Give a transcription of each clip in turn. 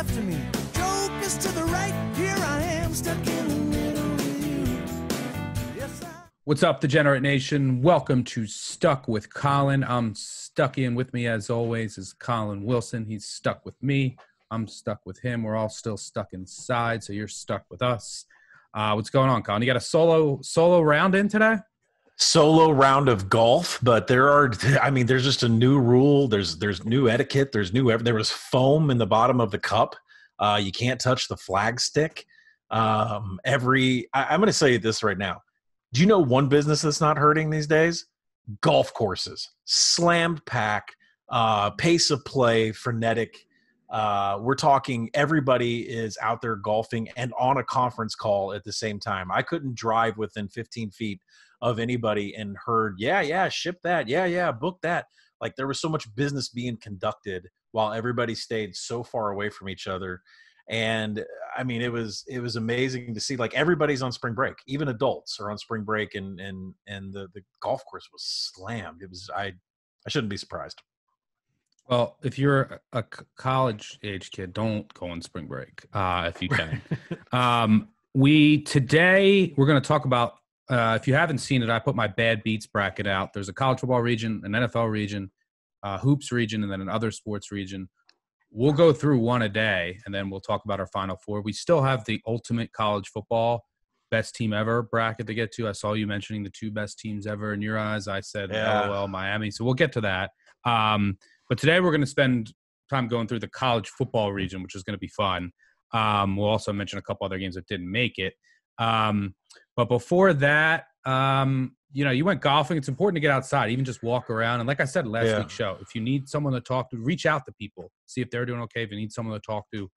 left of me. Jokers to the right, here I am, stuck in the middle with you. Yes, I. What's up, Degenerate Nation? Welcome to Stuck with Collin. I'm stuck in with me, as always, is Collin Wilson. He's stuck with me. I'm stuck with him. We're all still stuck inside, so you're stuck with us. Uh, what's going on, Collin? You got a solo solo round in today? Solo round of golf but there are i mean there's just a new rule. There's there's new etiquette. There's new there was foam in the bottom of the cup. Uh, you can't touch the flag stick. Um, every I, i'm going to say this right now. Do you know one business that's not hurting these days? Golf courses. Slammed pack uh, pace of play frenetic. Uh, we're talking everybody is out there golfing and on a conference call at the same time. I couldn't drive within 15 feet of anybody and heard, yeah, yeah, ship that, yeah, yeah, book that. Like there was so much business being conducted while everybody stayed so far away from each other. And I mean, it was it was amazing to see. Like everybody's on spring break, even adults are on spring break, and and and the the golf course was slammed. It was I I shouldn't be surprised. Well, if you're a college age kid, don't go on spring break uh, if you can. um, we today we're going to talk about uh, if you haven't seen it, I put my bad beats bracket out. There's a college football region, an NFL region, uh, hoops region, and then an other sports region. We'll go through one a day, and then we'll talk about our final four. We still have the ultimate college football best team ever bracket to get to. I saw you mentioning the two best teams ever in your eyes. I said, Yeah. "LOL, Miami." So we'll get to that. Um, but today we're going to spend time going through the college football region, which is going to be fun. Um, we'll also mention a couple other games that didn't make it. Um, but before that, um, you know, you went golfing. It's important to get outside, even just walk around. And like I said last Yeah. week's show, if you need someone to talk to, reach out to people, see if they're doing okay. If you need someone to talk to,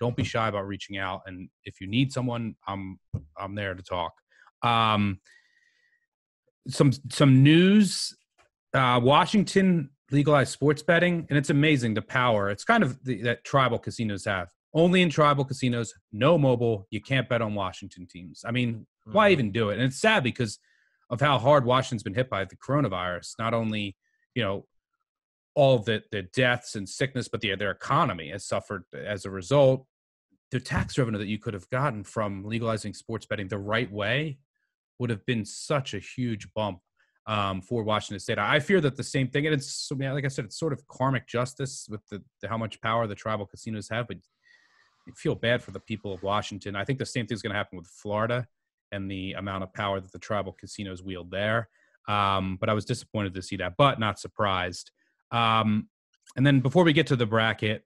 don't be shy about reaching out. And if you need someone, I'm I'm there to talk. Um, some some news. Uh, Washington legalized sports betting, and it's amazing the power. It's kind of the, that tribal casinos have. Only in tribal casinos, no mobile. You can't bet on Washington teams. I mean, why Mhm. even do it? And it's sad because of how hard Washington's been hit by the coronavirus. Not only, you know, all the the deaths and sickness, but the, their economy has suffered as a result. The tax revenue that you could have gotten from legalizing sports betting the right way would have been such a huge bump um, for Washington State. I fear that the same thing, and it's yeah, like I said, it's sort of karmic justice with the, the how much power the tribal casinos have, but feel bad for the people of Washington. I think the same thing's going to happen with Florida and the amount of power that the tribal casinos wield there. Um, but I was disappointed to see that, but not surprised. Um, and then before we get to the bracket,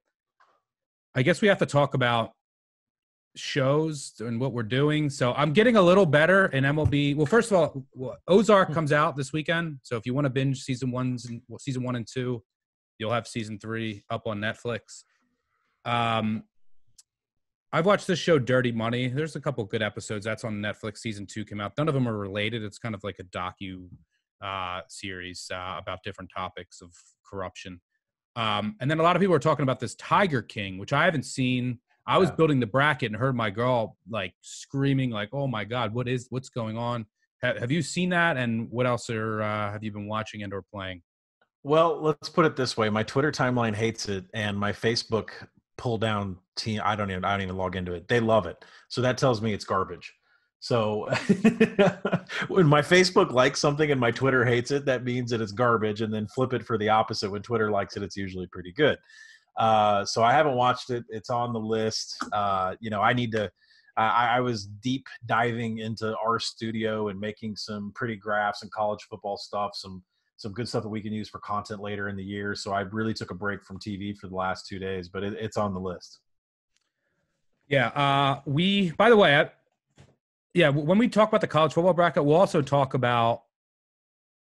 I guess we have to talk about shows and what we're doing. So I'm getting a little better in MLB. Well, first of all, Ozark comes out this weekend. So if you want to binge season ones and well, season one and two, you'll have season three up on Netflix. Um, I've watched this show, Dirty Money. There's a couple good episodes. That's on Netflix. Season two came out. None of them are related. It's kind of like a docu uh, series uh, about different topics of corruption. Um, and then a lot of people are talking about this Tiger King, which I haven't seen. I was Yeah. building the bracket and heard my girl like screaming, like, "Oh my god, what is what's going on?" Ha- have you seen that? And what else are uh, have you been watching and or playing? Well, let's put it this way: my Twitter timeline hates it, and my Facebook pull down team. I don't even. I don't even log into it. They love it, so that tells me it's garbage. So when my Facebook likes something and my Twitter hates it, that means that it's garbage. And then flip it for the opposite. When Twitter likes it, it's usually pretty good. Uh, so I haven't watched it. It's on the list. Uh, you know, I need to. I, I was deep diving into our studio and making some pretty graphs and college football stuff. Some some good stuff that we can use for content later in the year. So I really took a break from TV for the last two days, but it, it's on the list. Yeah. Uh, we, by the way, I, yeah, when we talk about the college football bracket, we'll also talk about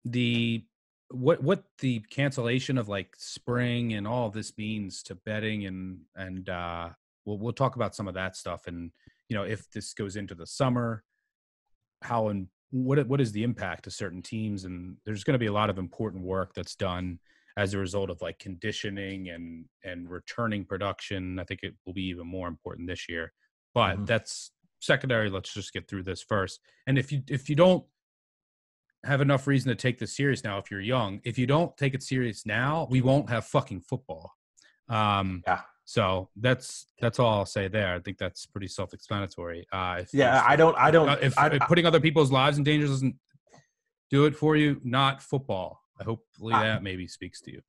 the what what the cancellation of like spring and all this means to betting and and uh, we'll we'll talk about some of that stuff and you know if this goes into the summer, how and what what is the impact to certain teams and there's going to be a lot of important work that's done as a result of like conditioning and and returning production. I think it will be even more important this year. But Mhm. that's secondary. Let's just get through this first. And if you if you don't have enough reason to take this serious now, if you're young, if you don't take it serious now, we won't have fucking football. Um, Yeah. So that's that's all I'll say there. I think that's pretty self-explanatory. Uh, if, Yeah, if- I don't. I don't. uh, if, I, if putting other people's lives in danger doesn't do it for you, not football. Hopefully I- that maybe speaks to you.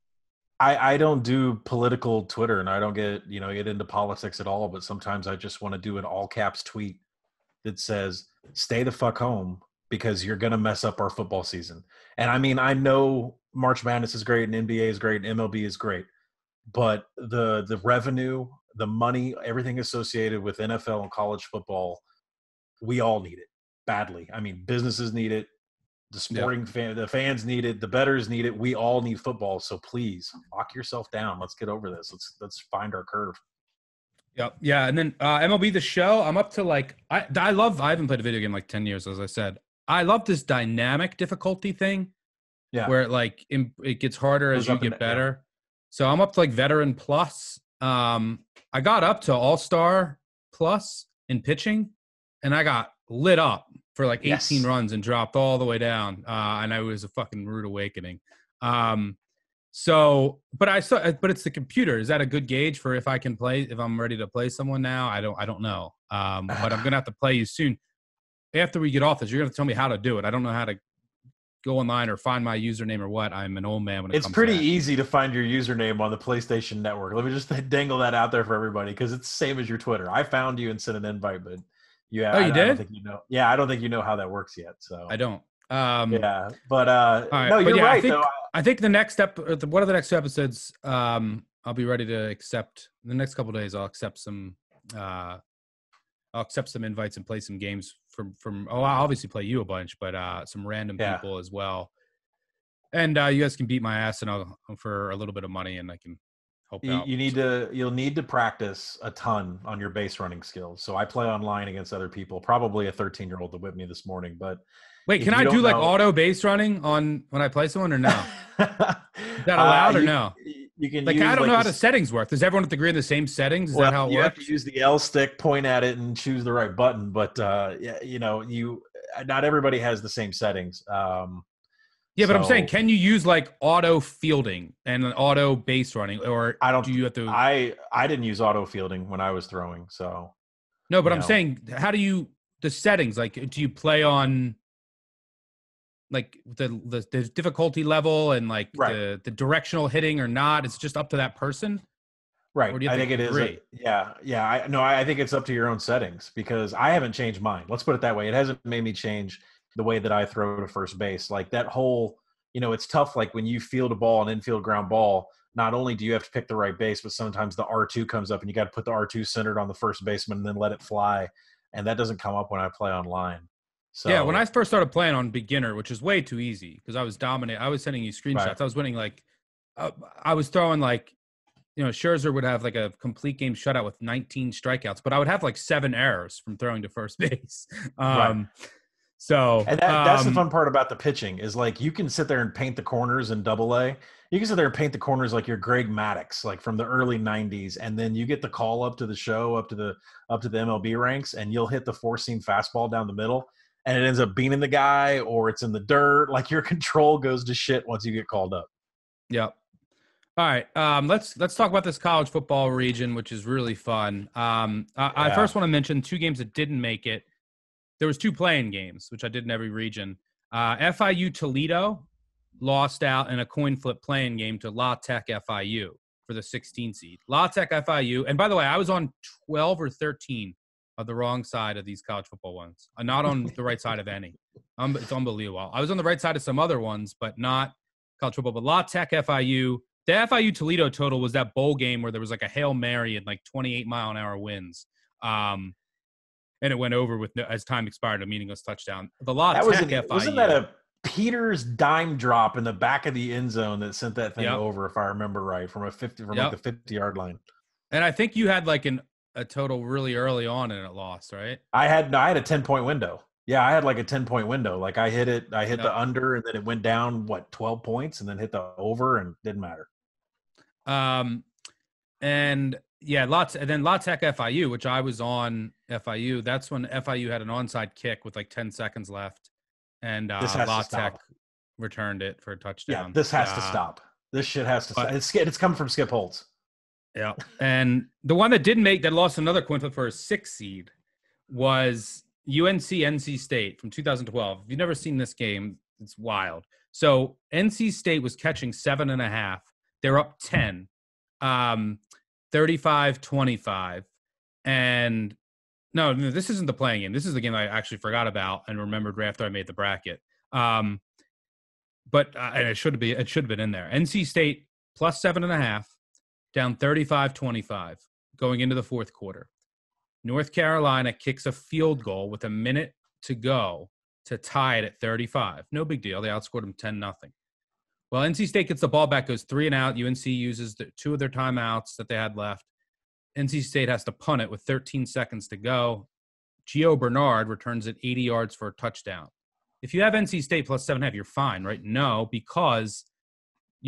I, I don't do political Twitter and I don't get you know get into politics at all. But sometimes I just want to do an all caps tweet that says "Stay the fuck home" because you're gonna mess up our football season. And I mean, I know March Madness is great and NBA is great and MLB is great, but the the revenue, the money, everything associated with NFL and college football, we all need it badly. I mean, businesses need it. The sporting fan, the fans need it. The betters need it. We all need football. So please lock yourself down. Let's get over this. Let's let's find our curve. Yep. Yeah. And then uh, MLB the show, I'm up to like I I love I haven't played a video game like 10 years, as I said. I love this dynamic difficulty thing Yeah. where it like it gets harder as you get down, better. So I'm up to like veteran plus. Um I got up to all-star plus in pitching and I got lit up for like 18 Yes. runs and dropped all the way down. Uh and I was a fucking rude awakening. Um so, but I saw, but it's the computer. Is that a good gauge for if I can play, if I'm ready to play someone now? I don't, I don't know. Um, but I'm gonna have to play you soon. After we get off this, you're gonna tell me how to do it. I don't know how to go online or find my username or what. I'm an old man when it It's pretty to easy to find your username on the PlayStation Network. Let me just dangle that out there for everybody because it's the same as your Twitter. I found you and sent an invite, but yeah, Oh, you I, I don't think you know. Yeah, I don't think you know how that works yet. So I don't. Um, yeah, but uh, right, no, you're yeah, I right think- though. I think the next step, the, one of the next two episodes, um, I'll be ready to accept. The next couple days, I'll accept some. Uh, I'll accept some invites and play some games from from. Oh, I'll obviously play you a bunch, but uh, some random Yeah. people as well. And uh, you guys can beat my ass, and I'll for a little bit of money, and I can You, you need to you'll need to practice a ton on your base running skills. So I play online against other people, probably a 13 year old that whipped me this morning, but Wait, can I do like know- auto base running on when I play someone or no? is that allowed or no? Uh, You can Like use I don't know how the settings work. Does everyone have to agree in the same settings? Is well, that how it you have to use the L stick, point at it, and choose the right button. But uh, yeah, you know, you not everybody has the same settings. Um, Yeah, but I'm saying, can you use like auto fielding and an auto base running, or I don't- Do you have to? I I didn't use auto fielding when I was throwing, so no, but I'm know. saying, how do you the settings? Like, do you play on like the the, the difficulty level and like Right. the the directional hitting or not? It's just up to that person. right. Or do you I think to it is. a- yeah, yeah. I no, I I think it's up to your own settings because I haven't changed mine. Let's put it that way. It hasn't made me change the way that I throw to first base. Like that whole, you know, it's tough. Like when you field a ball, an infield ground ball. Not only do you have to pick the right base, but sometimes the R two comes up and you got to put the R two centered on the first baseman and then let it fly, and that doesn't come up when I play online. So yeah, when I first started playing on beginner, which is way too easy because I was dominant. I was sending you screenshots. Right. I was winning like, uh, I was throwing like, you know, Scherzer would have like a complete game shutout with 19 strikeouts, but I would have like seven errors from throwing to first base. Right. So And that, that's the um, fun part about the pitching is like you can sit there and paint the corners in double A. You can sit there and paint the corners like you're Greg Maddux, like from the early '90s, and then you get the call up to the show, up to the up to the MLB ranks, and you'll hit the four seam fastball down the middle, and it ends up being in the guy or it's in the dirt. Like your control goes to shit once you get called up. Yep. All right. Um, let's let's talk about this college football region, which is really fun. Um, I, I first want to mention two games that didn't make it. There was two playing games, which I did in every region. Uh, FIU Toledo lost out in a coin flip playing game to La Tech FIU for the 16 seed. La Tech FIU, and by the way, I was on 12 or 13 of the wrong side of these college football ones. I'm not on the right side of any. Um, it's unbelievable. I was on the right side of some other ones, but not college football. But La Tech FIU, the FIU Toledo total was that bowl game where there was like a hail mary and like 28 mile an hour winds, um, and it went over with no, as time expired a meaningless touchdown. The La That was an, FIU, wasn't that a Peters dime drop in the back of the end zone that sent that thing Yep. over, if I remember right, from a fifty from Yep. like the fifty yard line. and I think you had like an a total really early on and it lost, right? I had no, I had a ten point window. Yeah, I had like a ten point window. Like I hit it, I hit Yeah. the under, and then it went down what twelve points, and then hit the over, and didn't matter. Um, and yeah, lots, and then La Tech FIU, which I was on FIU. That's when FIU had an onside kick with like 10 seconds left, and uh, La. Tech returned it for a touchdown. Yeah, this has to Uh, stop. This shit has to but- stop. It's it's coming from Skip Holtz. Yeah. And the one that didn't make that lost another coin flip for a six seed was UNC NC State from 2012. If you've never seen this game, it's wild. So NC State was catching seven and a half. They're up 10, um, 35 25. And no, no, this isn't the playing game. This is the game I actually forgot about and remembered right after I made the bracket. Um, but uh, and it should be it should have been in there. NC State plus seven and a half, down 35-25 going into the fourth quarter. North Carolina kicks a field goal with a minute to go to tie it at 35. No big deal. They outscored them 10 nothing. Well, NC State gets the ball back, goes three and out. UNC uses the, two of their timeouts that they had left. NC State has to punt it with 13 seconds to go. Gio Bernard returns it 80 yards for a touchdown. If you have NC State plus seven half, you're fine, right? No, because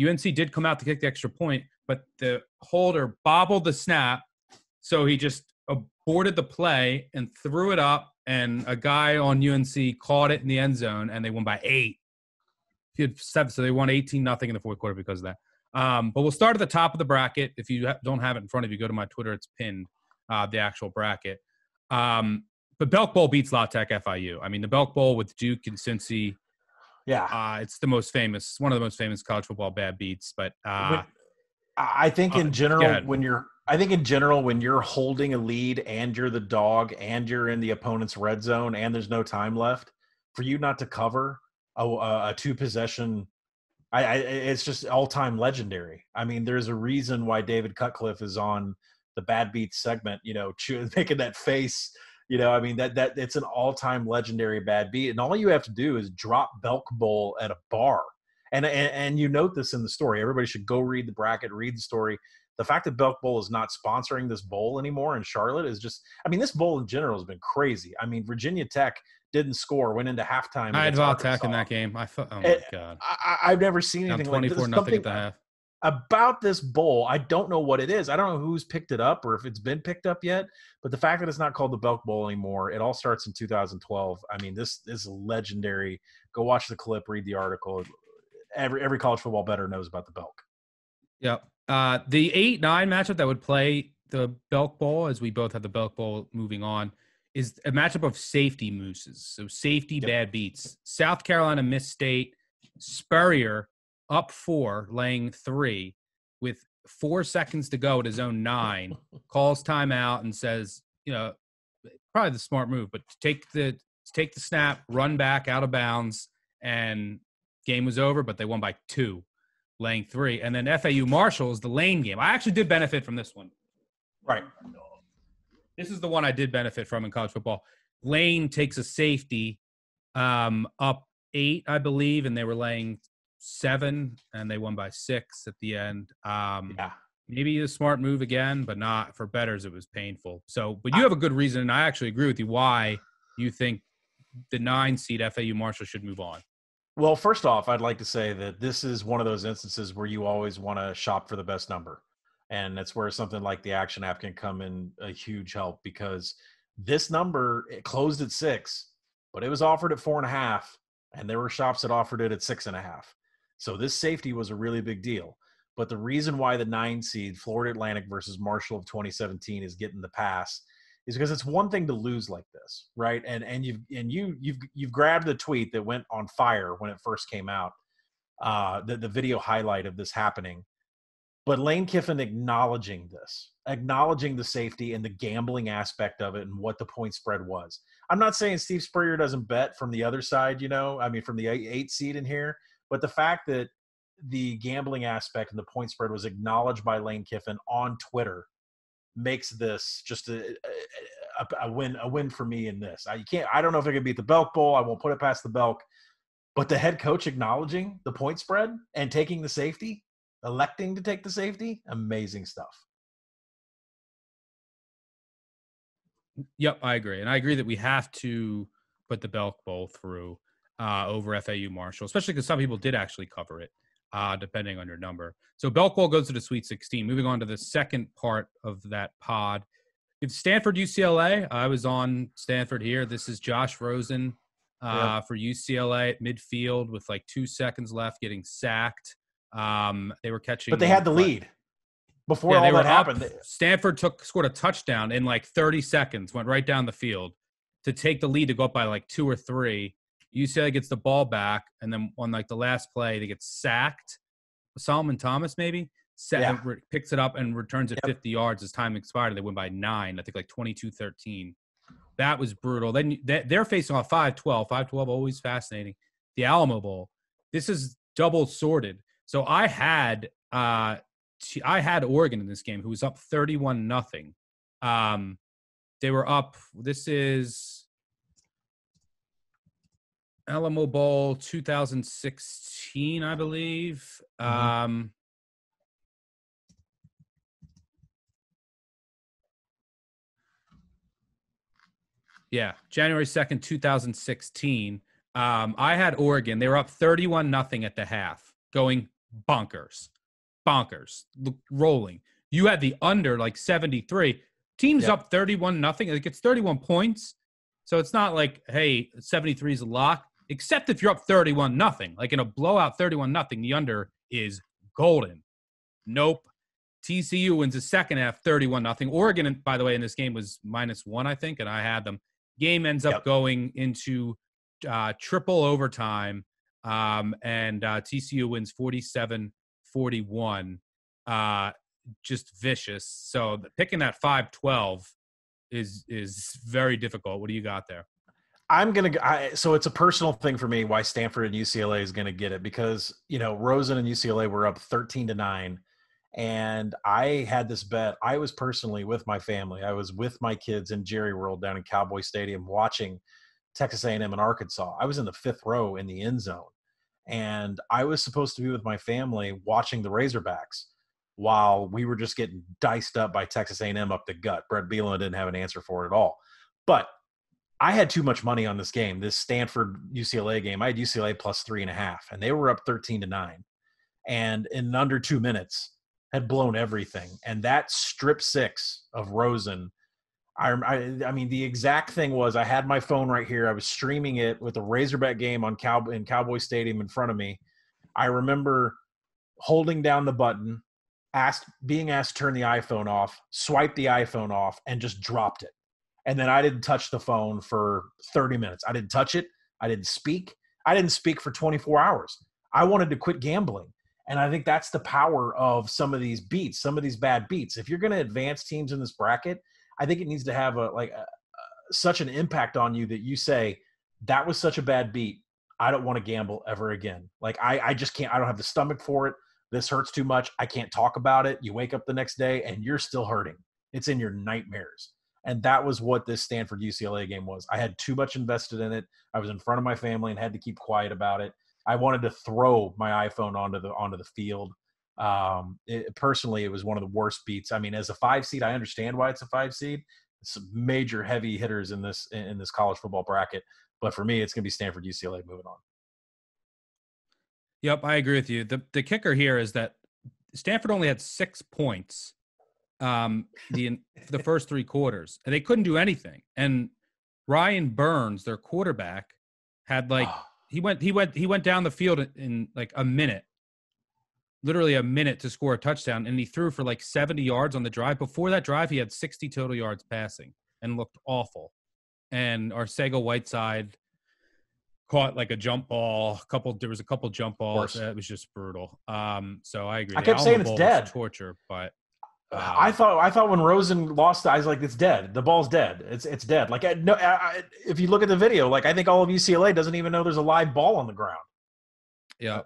UNC did come out to kick the extra point, but the holder bobbled the snap, so he just aborted the play and threw it up, and a guy on UNC caught it in the end zone, and they won by eight. Seven, so they won 18 nothing in the fourth quarter because of that. Um, but we'll start at the top of the bracket. If you ha- don't have it in front of you, go to my Twitter. It's pinned, uh, the actual bracket. Um, but Belk Bowl beats La Tech FIU. I mean, the Belk Bowl with Duke and Cincy. Yeah, Uh, it's the most famous, one of the most famous college football bad beats. But uh, I think Uh, in go general, when you're, I think in general, when you're holding a lead and you're the dog and you're in the opponent's red zone and there's no time left, for you not to cover a, a, two possession, I, I, it's just all time legendary. I mean, there's a reason why David Cutcliffe is on the bad beats segment. You know, making that face. You know, I mean that that it's an all time legendary bad beat, and all you have to do is drop Belk Bowl at a bar and, and and you note this in the story. Everybody should go read the bracket, read the story. The fact that Belk Bowl is not sponsoring this bowl anymore in Charlotte is just. I mean, this bowl in general has been crazy. I mean, Virginia Tech didn't score, went into halftime. I had Vol in that game. I thought, oh my Eh, god, I, I've never seen down anything like this. 24 nothing at the half. about this bowl, I don't know what it is. I don't know who's picked it up or if it's been picked up yet. But the fact that it's not called the Belk Bowl anymore, it all starts in 2012. I mean, this, this is legendary. Go watch the clip, read the article. Every every college football better knows about the Belk. Yep. Uh, the eight nine matchup that would play the Belk Bowl, as we both have the Belk Bowl moving on, is a matchup of safety mooses. So safety Yep. bad beats. South Carolina Miss State, Spurrier up four, laying three, with four seconds to go at his own nine, calls timeout and says, you know, probably the smart move, but take the take the snap, run back out of bounds, and game was over. But they won by two laying three. And then FAU Marshall is the lane game. I actually did benefit from this one. Right. This is the one I did benefit from in college football. Lane takes a safety um, up eight, I believe, and they were laying seven, and they won by six at the end. Um, Yeah. Maybe a smart move again, but not for betters. It was painful. So, but you have a good reason, and I actually agree with you why you think the nine seed FAU Marshall should move on. Well, first off, I'd like to say that this is one of those instances where you always want to shop for the best number. And that's where something like the action app can come in a huge help because this number it closed at six, but it was offered at four and a half, and there were shops that offered it at six and a half. So this safety was a really big deal. But the reason why the nine seed Florida Atlantic versus Marshall of 2017 is getting the pass is because it's one thing to lose like this, right? And and you've and you you've you've grabbed the tweet that went on fire when it first came out, uh, the the video highlight of this happening. But Lane Kiffin acknowledging this, acknowledging the safety and the gambling aspect of it and what the point spread was. I'm not saying Steve Spurrier doesn't bet from the other side, you know, I mean from the eight, seed in here, but the fact that the gambling aspect and the point spread was acknowledged by Lane Kiffin on Twitter makes this just a, a, a win a win for me in this. I you can't I don't know if I can beat the Belk Bowl. I won't put it past the Belk. But the head coach acknowledging the point spread and taking the safety, electing to take the safety, amazing stuff. Yep, I agree, and I agree that we have to put the Belk Bowl through uh, over FAU Marshall, especially because some people did actually cover it, uh, depending on your number. So Belk Bowl goes to the Sweet 16. Moving on to the second part of that pod, it's Stanford UCLA. I was on Stanford here. This is Josh Rosen uh, for UCLA at midfield with like two seconds left, getting sacked. Um, they were catching, But they had the lead. before Yeah, all that up. happened. Stanford took scored a touchdown in like 30 seconds, went right down the field to take the lead to go up by like two or three. UCLA gets the ball back, and then on like the last play, they get sacked. Solomon Thomas maybe Sa- Yeah. re- picks it up and returns it Yep. 50 yards as time expired. They win by nine, I think like 22-13. That was brutal. Then they- they're facing off 5-12. 5-12 always fascinating. The Alamo Bowl. This is double sorted. So I had uh t- I had Oregon in this game who was up 31 nothing. Um they were up this is Alamo Bowl 2016 I believe. Mhm. Um Yeah, January 2nd, 2016. Um, I had Oregon. They were up 31 nothing at the half, going bonkers. Bonkers. Rolling. You had the under like 73. Team's Yep. up 31 nothing. It gets 31 points. So it's not like, hey, 73 is a lock, except if you're up 31 nothing. Like in a blowout 31 nothing, the under is golden. Nope. TCU wins the second half 31 nothing. Oregon, by the way, in this game was minus one, I think, and I had them. Game ends up Yep. going into uh, triple overtime, um, and uh, TCU wins 47 41. Uh, just vicious. So picking that 5 12 is is very difficult. What do you got there? I'm gonna. So it's a personal thing for me why Stanford and UCLA is gonna get it because you know Rosen and UCLA were up 13 to nine, and I had this bet. I was personally with my family. I was with my kids in Jerry World down in Cowboy Stadium watching Texas A&M and Arkansas. I was in the fifth row in the end zone, and I was supposed to be with my family watching the Razorbacks while we were just getting diced up by Texas A&M up the gut. Bret Bielema didn't have an answer for it at all, but I had too much money on this game, this Stanford UCLA game. I had UCLA plus three and a half, and they were up 13 to nine. And in under two minutes, had blown everything. And that strip six of Rosen, I, I, mean, the exact thing was I had my phone right here. I was streaming it with the Razorback game on Cow, in Cowboy Stadium in front of me. I remember holding down the button, asked, being asked to turn the iPhone off, swiped the iPhone off, and just dropped it and then I didn't touch the phone for 30 minutes. I didn't touch it. I didn't speak. I didn't speak for 24 hours. I wanted to quit gambling. And I think that's the power of some of these beats, some of these bad beats. If you're going to advance teams in this bracket, I think it needs to have a like a, such an impact on you that you say that was such a bad beat. I don't want to gamble ever again. Like I, I just can't. I don't have the stomach for it. This hurts too much. I can't talk about it. You wake up the next day and you're still hurting. It's in your nightmares. And that was what this Stanford UCLA game was. I had too much invested in it. I was in front of my family and had to keep quiet about it. I wanted to throw my iPhone onto the onto the field. Um, it, personally, it was one of the worst beats. I mean, as a five seed, I understand why it's a five seed. Some major heavy hitters in this in this college football bracket, but for me, it's going to be Stanford UCLA moving on. Yep, I agree with you. The the kicker here is that Stanford only had six points um the the first three quarters and they couldn't do anything and ryan burns their quarterback had like Ah, he went he went he went down the field in, in like a minute literally a minute to score a touchdown and he threw for like 70 yards on the drive before that drive he had 60 total yards passing and looked awful and Arcega Whiteside caught like a jump ball a couple there was a couple jump balls that was just brutal um so i agree I kept saying it's dead. torture but I um, thought I thought when Rosen lost, I was like, "It's dead. The ball's dead. It's it's dead." Like, I, no, I, I, if you look at the video, like I think all of UCLA doesn't even know there's a live ball on the ground. Yeah,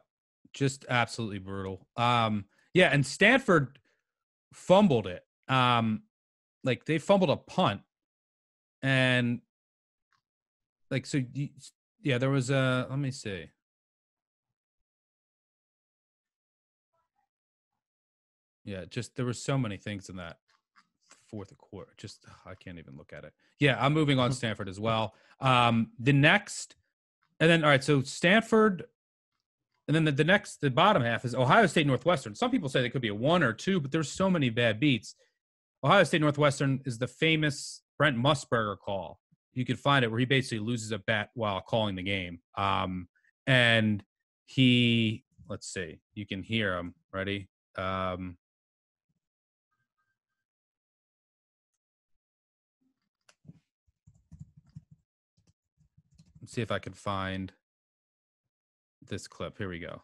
just absolutely brutal. Um, yeah, and Stanford fumbled it. Um, like they fumbled a punt, and like so. You, yeah, there was a. Let me see. Yeah, just there were so many things in that fourth quarter. Just I can't even look at it. Yeah, I'm moving on Stanford as well. Um, the next, and then all right, so Stanford and then the, the next, the bottom half is Ohio State Northwestern. Some people say they could be a one or two, but there's so many bad beats. Ohio State Northwestern is the famous Brent Musburger call. You could find it where he basically loses a bet while calling the game. Um, and he, let's see, you can hear him. Ready? Um, let's see if I can find this clip. Here we go.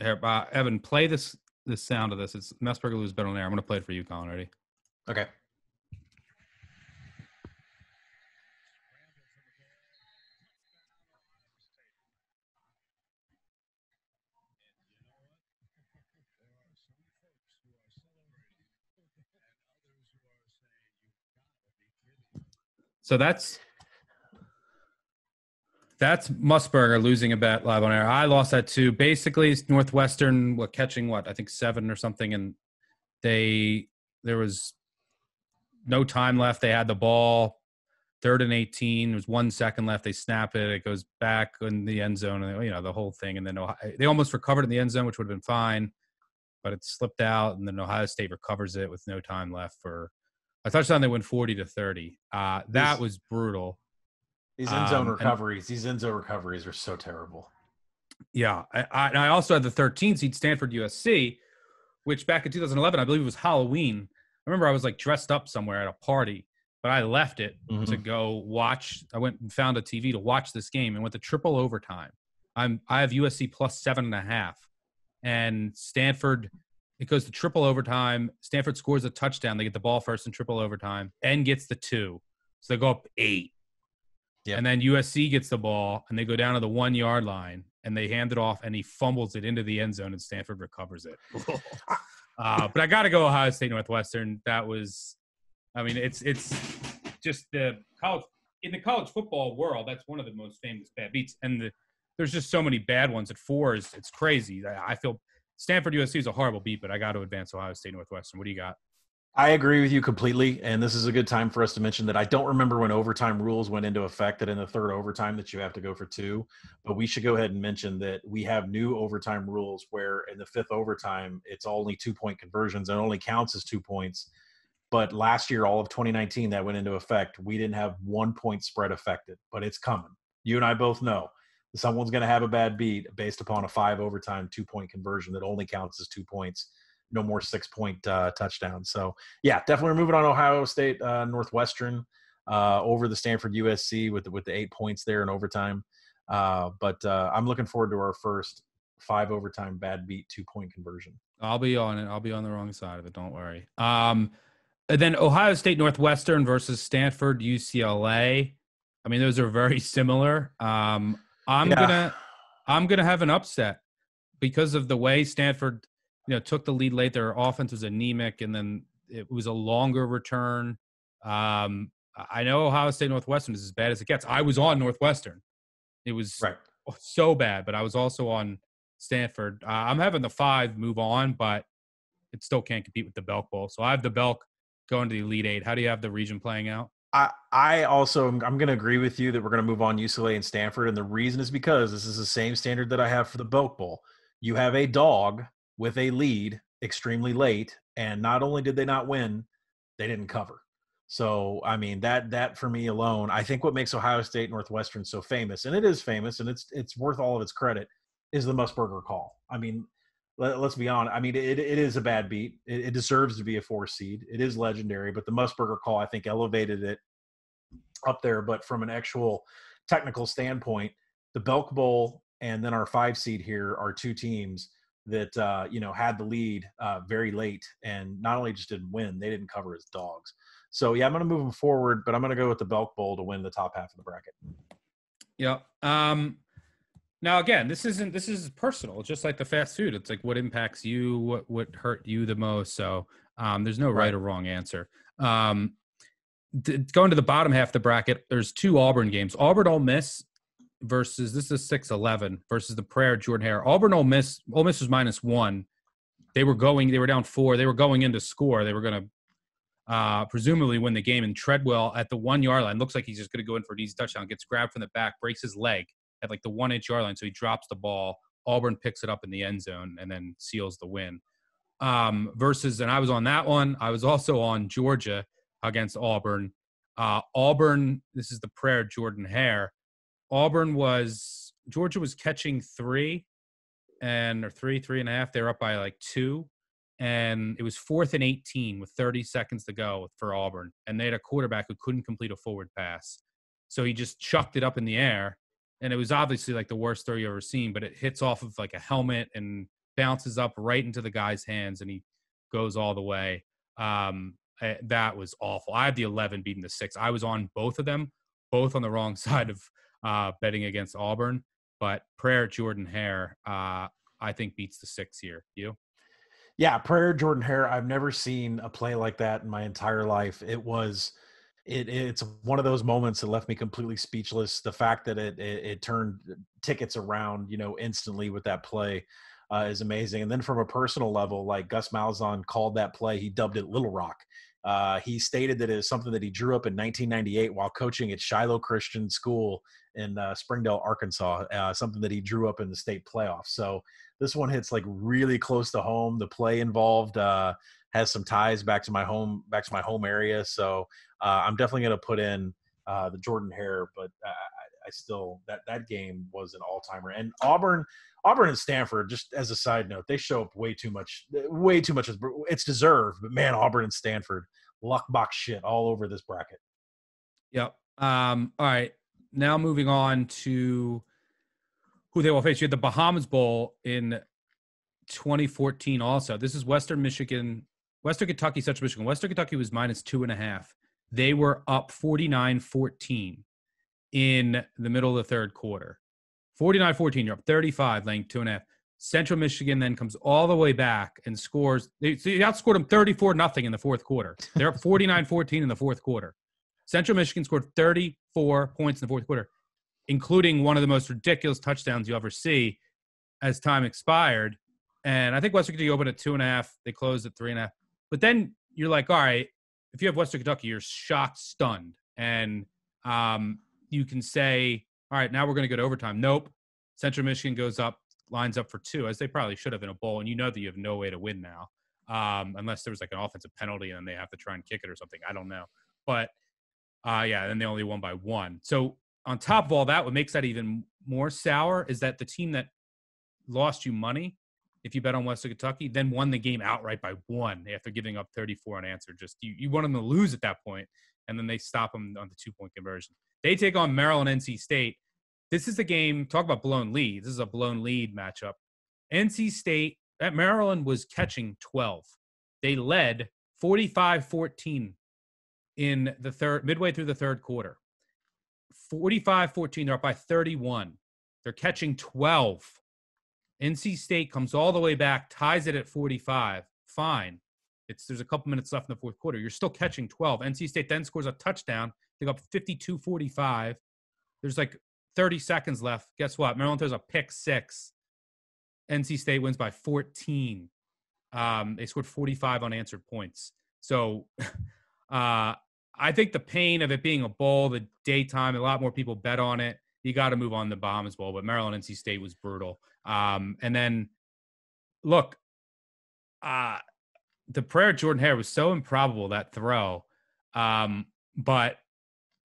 Here, uh, Evan, play this the sound of this. It's Musburger lose better on air. I'm going to play it for you, Collin. Ready? Okay. So that's that's Musburger losing a bet live on air. I lost that too. Basically, Northwestern what catching what I think seven or something, and they there was no time left. They had the ball, third and eighteen. There was one second left. They snap it. It goes back in the end zone, and you know the whole thing. And then Ohio, they almost recovered in the end zone, which would have been fine, but it slipped out. And then Ohio State recovers it with no time left for a touchdown. They went forty to thirty. Uh, that These- was brutal. These end zone Um, and- recoveries, these end zone recoveries are so terrible. Yeah, I, I, and I also had the 13 seed Stanford USC, which back in 2011, I believe it was Halloween. I remember I was like dressed up somewhere at a party, but I left it to Mhm. go watch. I went and found a TV to watch this game and went to triple overtime. I'm I have USC plus seven and a half, and Stanford. It goes to triple overtime. Stanford scores a touchdown. They get the ball first in triple overtime and gets the two, so they go up eight. Yep. And then USC gets the ball and they go down to the one yard line and they hand it off and he fumbles it into the end zone and Stanford recovers it. uh, but I got to go Ohio State Northwestern. That was, I mean, it's it's just the college in the college football world. That's one of the most famous bad beats, and the, there's just so many bad ones at fours. It's crazy. I, I feel Stanford USC is a horrible beat, but I got to advance Ohio State Northwestern. What do you got? I agree with you completely, and this is a good time for us to mention that I don't remember when overtime rules went into effect. That in the third overtime that you have to go for two, but we should go ahead and mention that we have new overtime rules where in the fifth overtime it's only two point conversions and only counts as two points. But last year, all of 2019, that went into effect. We didn't have one point spread affected, but it's coming. You and I both know someone's going to have a bad beat based upon a five overtime two point conversion that only counts as two points no more six point uh, touchdowns. So yeah, definitely moving on Ohio State uh, Northwestern uh, over the Stanford USC with the, with the eight points there in overtime. Uh, but uh, I'm looking forward to our first five overtime bad beat two point conversion. I'll be on it. I'll be on the wrong side of it. Don't worry. Um, then Ohio State Northwestern versus Stanford UCLA. I mean, those are very similar. Um, I'm Yeah. gonna I'm gonna have an upset because of the way Stanford, you know, took the lead late. Their offense was anemic, and then it was a longer return. Um, I know Ohio State Northwestern is as bad as it gets. I was on Northwestern. It was Right. so bad, but I was also on Stanford. Uh, I'm having the five move on, but it still can't compete with the Belk Bowl. So I have the Belk going to the Elite Eight. How do you have the region playing out? I, I also I'm going to agree with you that we're going to move on UCLA and Stanford, and the reason is because this is the same standard that I have for the Belk Bowl. You have a dog with a lead extremely late, and not only did they not win, they didn't cover. So I mean that that for me alone, I think what makes Ohio State Northwestern so famous, and it is famous, and it's it's worth all of its credit, is the Musburger call. I mean, let, us be honest. I mean, it, it is a bad beat. It, it deserves to be a four seed. It is legendary, but the Musburger call, I think, elevated it up there. But from an actual technical standpoint, the Belk Bowl and then our five seed here are two teams that uh, you know had the lead uh, very late, and not only just didn't win, they didn't cover as dogs. So yeah, I'm going to move them forward, but I'm going to go with the Belk Bowl to win the top half of the bracket. Yeah. Um, now again, this isn't this is personal. Just like the fast food, it's like what impacts you, what what hurt you the most. So um, there's no right, Right. or wrong answer. Um, th- going to the bottom half of the bracket, there's two Auburn games. Auburn Ole Miss versus this is six eleven versus the Prayer Jordan Hare. Auburn Ole Miss Ole Miss was minus one. They were going. They were down four. They were going in to score. They were going to uh, presumably win the game. And Treadwell at the one yard line looks like he's just going to go in for an easy touchdown. Gets grabbed from the back, breaks his leg at like the one inch yard line, so he drops the ball. Auburn picks it up in the end zone and then seals the win. Um, versus, and I was on that one. I was also on Georgia against Auburn. Uh, Auburn, this is the prayer Jordan Hare. Auburn was Georgia was catching three, and or three, three and a half. They were up by like two, and it was fourth and 18 with 30 seconds to go for Auburn, and they had a quarterback who couldn't complete a forward pass, so he just chucked it up in the air, and it was obviously like the worst throw you ever seen, but it hits off of like a helmet and bounces up right into the guy's hands, and he goes all the way. Um, eh, that was awful. I had the 11 beating the six. I was on both of them, both on the wrong side of uh, betting against Auburn. But prayer Jordan Hare, uh, I think beats the six here. You? Yeah, prayer Jordan Hare. I've never seen a play like that in my entire life. It was. It, it's one of those moments that left me completely speechless. The fact that it, it, it turned tickets around, you know, instantly with that play uh, is amazing. And then from a personal level, like Gus Malzahn called that play, he dubbed it Little Rock. Uh, he stated that it is something that he drew up in 1998 while coaching at Shiloh Christian School in uh, Springdale, Arkansas. Uh, something that he drew up in the state playoffs. So this one hits like really close to home. The play involved uh, has some ties back to my home, back to my home area. So uh, I'm definitely going to put in uh, the Jordan Hare, but I, I still that that game was an all timer. And Auburn, Auburn and Stanford, just as a side note, they show up way too much, way too much. It's deserved, but man, Auburn and Stanford, luck box shit all over this bracket. Yep. Um, all right. Now moving on to who they will face. You had the Bahamas Bowl in 2014. Also, this is Western Michigan, Western Kentucky, Central Michigan. Western Kentucky was minus two and a half. They were up 49 14 in the middle of the third quarter. 49 14, you're up 35, laying two and a half. Central Michigan then comes all the way back and scores. They, so you outscored them 34 nothing in the fourth quarter. They're up 49 14 in the fourth quarter. Central Michigan scored 34 points in the fourth quarter, including one of the most ridiculous touchdowns you ever see as time expired. And I think Western Kentucky opened at two and a half. They closed at three and a half. But then you're like, all right, if you have Western Kentucky, you're shocked, stunned. And um, you can say, all right, now we're going to go to overtime. Nope. Central Michigan goes up, lines up for two, as they probably should have in a bowl. And you know that you have no way to win now, um, unless there was like an offensive penalty and they have to try and kick it or something. I don't know. But uh, yeah, then they only won by one. So on top of all that, what makes that even more sour is that the team that lost you money, if you bet on Western Kentucky, then won the game outright by one after giving up 34 unanswered. Just you, you want them to lose at that point, and then they stop them on the two point conversion. They take on Maryland NC State. This is a game, talk about blown lead. This is a blown lead matchup. NC State, at Maryland was catching 12. They led 45 14 in the third, midway through the third quarter. 45 14, they're up by 31. They're catching 12. NC State comes all the way back, ties it at 45. Fine. It's there's a couple minutes left in the fourth quarter. You're still catching 12. NC State then scores a touchdown. They go up 52 45. There's like 30 seconds left. Guess what? Maryland throws a pick six. NC State wins by 14. Um, they scored 45 unanswered points. So uh, I think the pain of it being a bowl, the daytime, a lot more people bet on it. You got to move on the Bahamas Bowl, but Maryland NC State was brutal. Um, and then, look, uh, the prayer Jordan Hare was so improbable that throw, um, but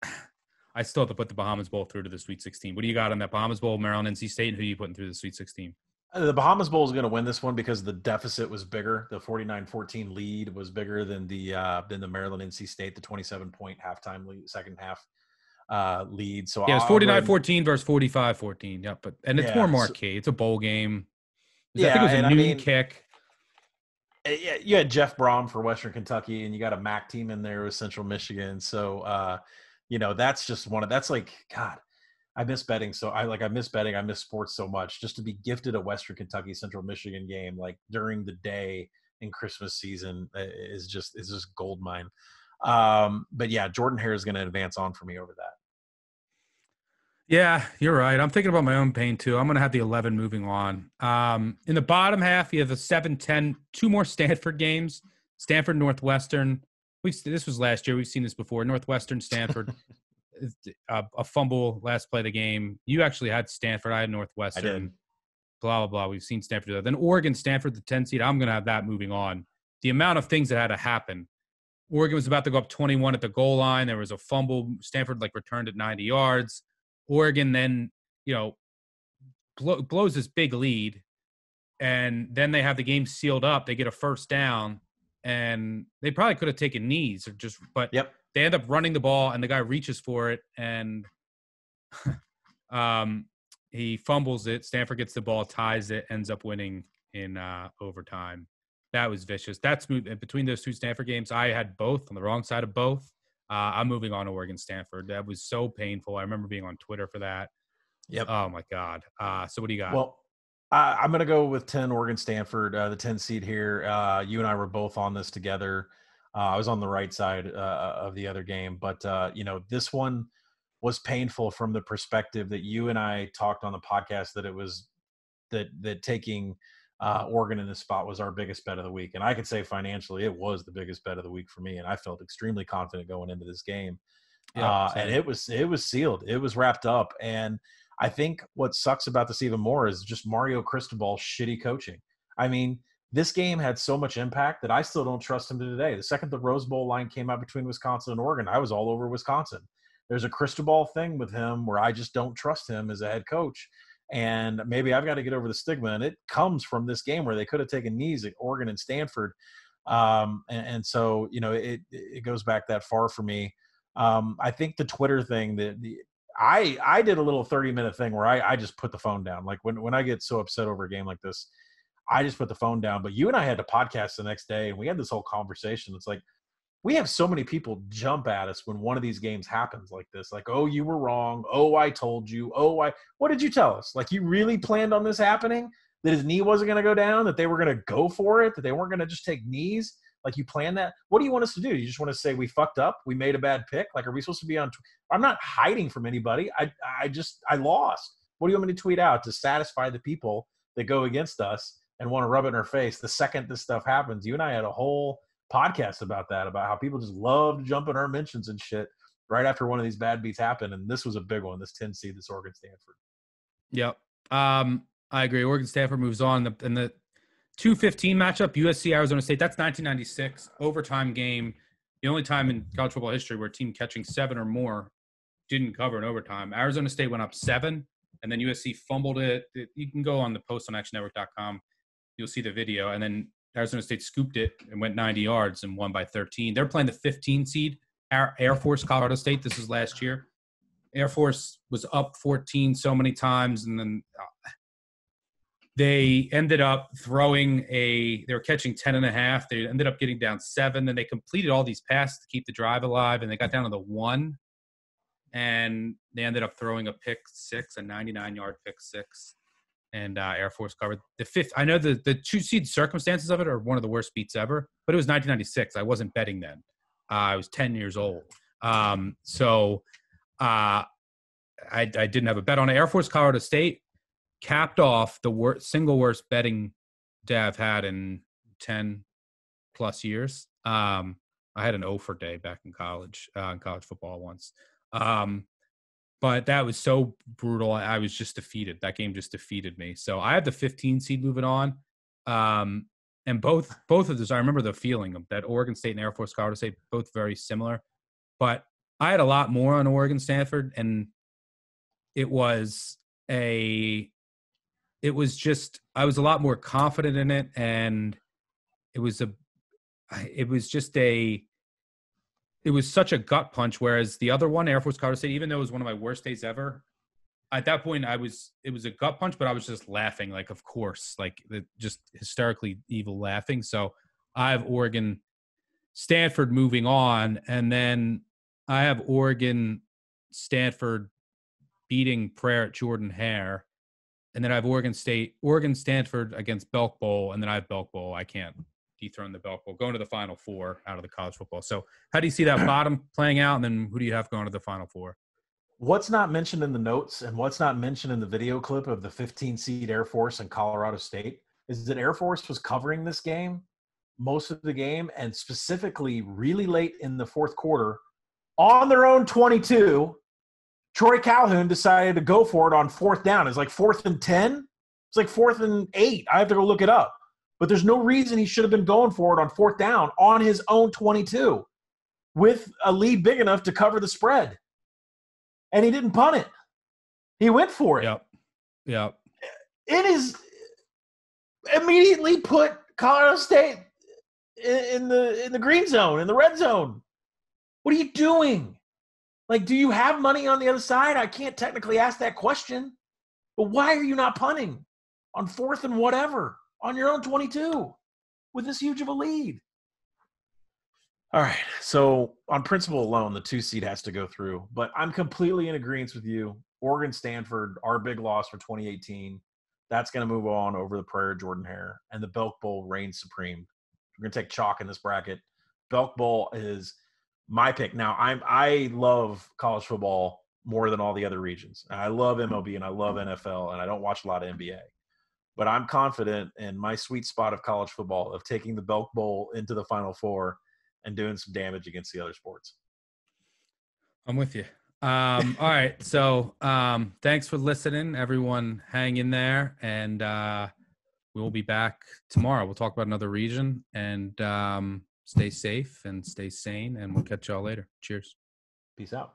I still have to put the Bahamas Bowl through to the Sweet 16. What do you got on that Bahamas Bowl, Maryland, NC State, and who are you putting through the Sweet 16? Uh, The Bahamas Bowl is going to win this one because the deficit was bigger. The 49-14 lead was bigger than the uh, than the Maryland NC State, the 27 point halftime lead, second half uh, lead. So Yeah, it was 49 14 versus 45 14. Yep. But, and it's Yeah, more so- marquee. It's a bowl game. I think Yeah, it was a and I mean- kick. Uh, Yeah, you had Jeff Brohm for Western Kentucky, and you got a MAC team in there with Central Michigan. So, uh, you know, that's just one of that's like God. I miss betting, so I like I miss betting. I miss sports so much. Just to be gifted a Western Kentucky Central Michigan game like during the day in Christmas season uh, is just is just gold mine. Um, but yeah, Jordan Hare is going to advance on for me over that. Yeah, you're right. I'm thinking about my own pain too. I'm going to have the 11 moving on. Um, in the bottom half, you have the 7 10, two more Stanford games Stanford, Northwestern. We've, this was last year. We've seen this before. Northwestern, Stanford. a, a fumble last play of the game. You actually had Stanford. I had Northwestern. I did. Blah, blah, blah. We've seen Stanford do that. Then Oregon, Stanford, the 10 seed. I'm going to have that moving on. The amount of things that had to happen. Oregon was about to go up 21 at the goal line. There was a fumble. Stanford like returned at 90 yards. Oregon then, you know, blow, blows this big lead. and then they have the game sealed up. They get a first down, and they probably could have taken knees or just, but Yep. they end up running the ball, and the guy reaches for it, and um, he fumbles it. Stanford gets the ball, ties it, ends up winning in uh, overtime. That was vicious. That's between those two Stanford games. I had both on the wrong side of both. Uh, I'm moving on to Oregon Stanford. That was so painful. I remember being on Twitter for that. Yep. Oh my god. Uh, so what do you got? Well, I, I'm going to go with 10 Oregon Stanford, uh, the 10 seed here. Uh, you and I were both on this together. Uh, I was on the right side uh, of the other game, but uh, you know this one was painful from the perspective that you and I talked on the podcast that it was that that taking uh, Oregon in this spot was our biggest bet of the week, and I could say financially it was the biggest bet of the week for me, and I felt extremely confident going into this game. Yeah, uh, and it was it was sealed, it was wrapped up, and I think what sucks about this even more is just Mario Cristobal's shitty coaching. I mean, this game had so much impact that I still don't trust him to today. The second the Rose Bowl line came out between Wisconsin and Oregon, I was all over Wisconsin. There's a Cristobal thing with him where I just don't trust him as a head coach. And maybe I've got to get over the stigma. And it comes from this game where they could have taken knees at Oregon and Stanford. Um, and, and so, you know, it, it goes back that far for me. Um, I think the Twitter thing that I I did a little 30 minute thing where I, I just put the phone down. Like when, when I get so upset over a game like this, I just put the phone down. But you and I had to podcast the next day and we had this whole conversation. It's like we have so many people jump at us when one of these games happens like this. Like, oh, you were wrong. Oh, I told you. Oh, I what did you tell us? Like you really planned on this happening? That his knee wasn't gonna go down, that they were gonna go for it, that they weren't gonna just take knees. Like you planned that. What do you want us to do? You just want to say we fucked up, we made a bad pick? Like, are we supposed to be on? Tw- I'm not hiding from anybody. I I just I lost. What do you want me to tweet out to satisfy the people that go against us and want to rub it in our face the second this stuff happens? You and I had a whole podcast about that, about how people just love to jump in our mentions and shit right after one of these bad beats happen. And this was a big one. This 10 seed, this Oregon Stanford. Yep. Um, I agree. Oregon Stanford moves on. The, and the 215 matchup, USC Arizona State, that's 1996 overtime game. The only time in college football history where a team catching seven or more didn't cover in overtime. Arizona State went up seven, and then USC fumbled it. It- You can go on the post on actionnetwork.com. You'll see the video. And then Arizona State scooped it and went 90 yards and won by 13. They're playing the 15 seed, Air, Force Colorado State. This was last year. Air Force was up 14 so many times, and then uh, they ended up throwing a they were catching 10 and a half they ended up getting down seven then they completed all these passes to keep the drive alive and they got down to the one and they ended up throwing a pick six a 99 yard pick six and uh, air force covered the fifth i know the the two seed circumstances of it are one of the worst beats ever but it was 1996 i wasn't betting then uh, i was 10 years old um, so uh, I, I didn't have a bet on it. air force colorado state capped off the wor- single worst betting day I've had in 10 plus years. Um, I had an O for day back in college, uh, in college football once. Um, but that was so brutal. I, was just defeated. That game just defeated me. So I had the 15 seed moving on. Um, and both both of those, I remember the feeling of that Oregon State and Air Force Colorado State, both very similar. But I had a lot more on Oregon Stanford, and it was a it was just I was a lot more confident in it, and it was a it was just a it was such a gut punch. Whereas the other one, Air Force Colorado State, even though it was one of my worst days ever, at that point I was it was a gut punch, but I was just laughing, like of course, like the, just hysterically evil laughing. So I have Oregon, Stanford moving on, and then I have Oregon, Stanford beating Prayer at Jordan Hare and then I have Oregon State, Oregon Stanford against Belk Bowl, and then I have Belk Bowl. I can't dethrone the Belk going to the Final Four out of the college football. So, how do you see that bottom playing out, and then who do you have going to the Final Four? What's not mentioned in the notes and what's not mentioned in the video clip of the 15 seed Air Force and Colorado State is that Air Force was covering this game most of the game and specifically really late in the fourth quarter on their own 22. Troy Calhoun decided to go for it on fourth down. It's like fourth and 10. It's like fourth and eight. I have to go look it up. But there's no reason he should have been going for it on fourth down on his own 22 with a lead big enough to cover the spread and he didn't punt it. He went for it. Yep, yep. It is immediately put Colorado State in, in the in the green zone, in the red zone. What are you doing? Like, do you have money on the other side? I can't technically ask that question. But why are you not punting on fourth and whatever on your own 22 with this huge of a lead? All right. So on principle alone, the two seed has to go through. But I'm completely in agreement with you. Oregon, Stanford, our big loss for 2018. That's going to move on over the prayer of Jordan Hare, and the Belk Bowl reigns supreme. We're going to take chalk in this bracket. Belk Bowl is my pick. Now, I'm I love college football more than all the other regions. I love MLB and I love NFL, and I don't watch a lot of NBA. But I'm confident in my sweet spot of college football of taking the Belk Bowl into the Final Four and doing some damage against the other sports. I'm with you. Um, all right. So um, thanks for listening, everyone. Hang in there, and uh, we'll be back tomorrow. We'll talk about another region, and um, stay safe and stay sane. And we'll catch y'all later. Cheers. Peace out.